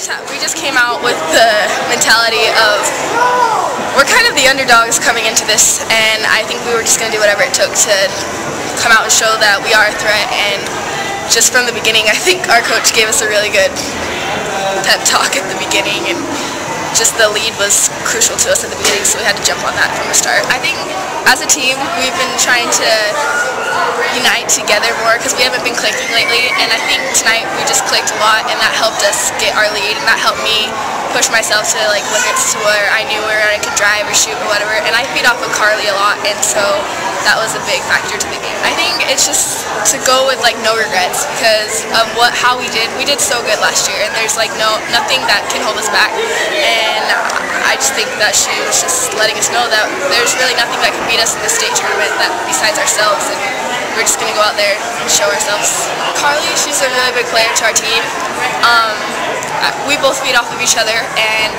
We just came out with the mentality of we're kind of the underdogs coming into this, and I think we were just going to do whatever it took to come out and show that we are a threat. And just from the beginning, I think our coach gave us a really good pep talk at the beginning, and just the lead was crucial to us at the beginning, so we had to jump on that from the start. I think as a team, we've been trying to unite together more because we haven't been clicking lately, and I think tonight we just clicked a lot, and that helped us get our lead, and that helped me push myself to like limits to where I knew where I could drive or shoot or whatever. And I feed off of Carly a lot, and so that was a big factor to the game. I it's just to go with like no regrets because of what how we did. We did so good last year, and there's like no nothing that can hold us back. And I just think that she was just letting us know that there's really nothing that can beat us in the state tournament that besides ourselves. And we're just gonna go out there and show ourselves. Carly, she's a really big player to our team. Um, we both feed off of each other, and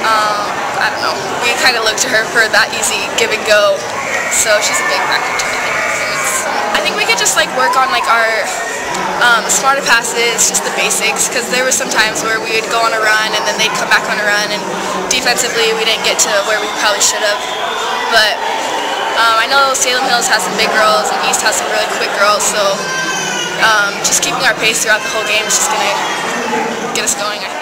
um, I don't know. We kind of look to her for that easy give and go, so she's a big factor. I think we could just like work on like our um, smarter passes, just the basics, because there were some times where we would go on a run and then they'd come back on a run, and defensively we didn't get to where we probably should have. But um, I know Salem Hills has some big girls and East has some really quick girls, so um, just keeping our pace throughout the whole game is just going to get us going.